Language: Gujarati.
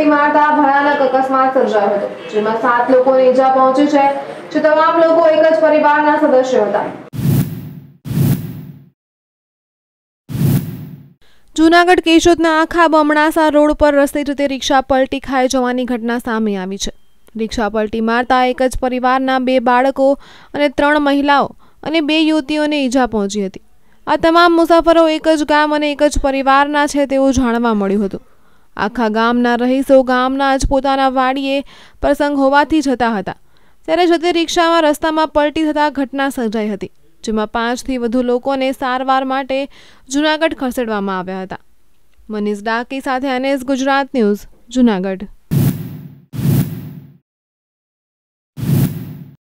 પલટી મારતા ભયાનક અકસ્માત સર્જાયો હતો, જેમાં સાત લોકોને ઈજા પહોંચી છે, જે તમામ લોકો એક જ પરિવારના સદસ્યો હતા. જૂનાગઢ કેશોદના આખા બમણાસા રોડ પર રસ્તે જતી રિક્ષા પલટી ખાઈ જવાની ઘટના સામે આવી છે. રિક્ષા પલટી મારતા એક જ પરિવારના બે બાળકો અને ત્રણ મહિલાઓ અને બે યુવતીઓને ઈજા પહોંચી હતી. આ તમામ મુસાફરો એક જ ગામ અને એક જ પરિવારના છે તેવું જાણવા મળ્યું હતું. આખા ગામના રહીશો ગામના જ પોતાના વાડીએ પ્રસંગ હોવાથી જતા હતા. ત્યારે જતી રિક્ષામાં રસ્તામાં પલટી થતાં ઘટના સર્જાઈ હતી, જેમાં પાંચથી વધુ લોકોને સારવાર માટે જૂનાગઢ ખસેડવામાં આવ્યા હતા. મનીષ ડાકી સાથે અનેસ ગુજરાત ન્યૂઝ, જૂનાગઢ.